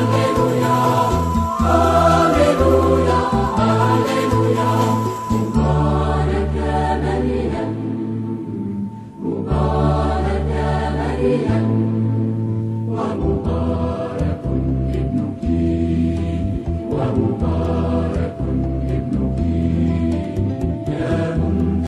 Hallelujah.